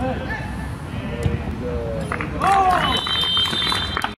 Hey.